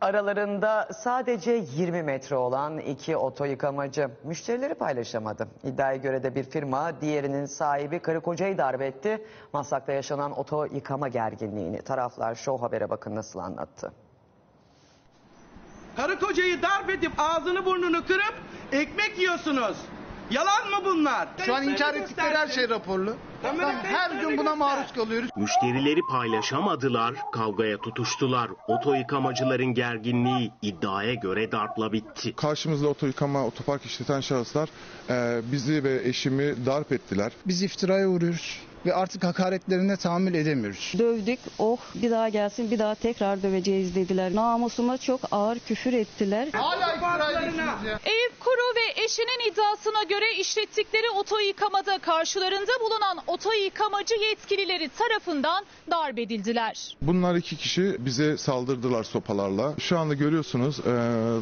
Aralarında sadece 20 metre olan iki oto yıkamacı müşterileri paylaşamadı. İddiaya göre de bir firma diğerinin sahibi karı kocayı darp etti. Maslak'ta yaşanan oto yıkama gerginliğini taraflar Show Haber'e bakın nasıl anlattı. Karı kocayı darp edip ağzını burnunu kırıp ekmek yiyorsunuz. Yalan mı bunlar? Şu an inkar ettikleri her şey raporlu. Her gün buna maruz kalıyoruz. Müşterileri paylaşamadılar, kavgaya tutuştular. Oto yıkamacıların gerginliği iddiaya göre darpla bitti. Karşımızda oto yıkama, otopark işleten şahıslar e, bizi ve eşimi darp ettiler. Biz iftiraya uğruyoruz ve artık hakaretlerine tahammül edemiyoruz. Dövdük, oh bir daha gelsin bir daha tekrar döveceğiz dediler. Namusuma çok ağır küfür ettiler. Hala. Eyüp Kuru ve eşinin iddiasına göre işlettikleri oto yıkamada karşılarında bulunan oto yıkamacı yetkilileri tarafından darp edildiler. Bunlar iki kişi bize saldırdılar sopalarla. Şu anda görüyorsunuz e,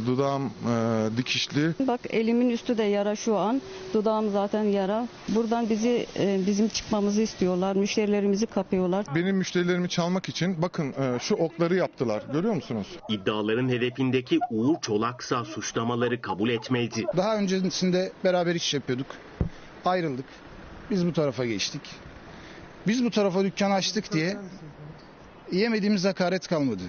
dudağım e, dikişli. Bak elimin üstü de yara şu an. Dudağım zaten yara. Buradan bizi e, bizim çıkmamızı istiyorlar. Müşterilerimizi kapıyorlar. Benim müşterilerimi çalmak için bakın e, şu okları yaptılar. Görüyor musunuz? İddiaların hedefindeki Uğur Çolaksa suçlamaları kabul etmedi. Daha öncesinde beraber iş yapıyorduk. Ayrıldık. Biz bu tarafa geçtik. Biz bu tarafa dükkan açtık diye yemediğimiz hakaret kalmadı.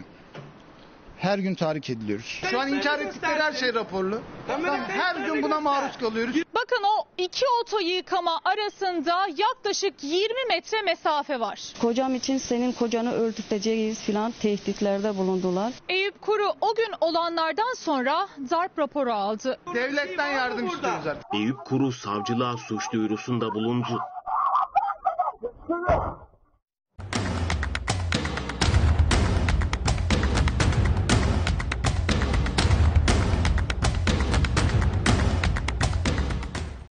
Her gün tahrik ediliyoruz. Şu an inkar ettikleri her şey raporlu. Tamam, her gün buna maruz kalıyoruz. Bakın o iki oto yıkama arasında yaklaşık 20 metre mesafe var. Kocam için senin kocanı öldürteceğiz filan tehditlerde bulundular. Eyüp Kuru o gün olanlardan sonra darp raporu aldı. Devletten yardım istiyoruz artık. Eyüp Kuru savcılığa suç duyurusunda bulundu.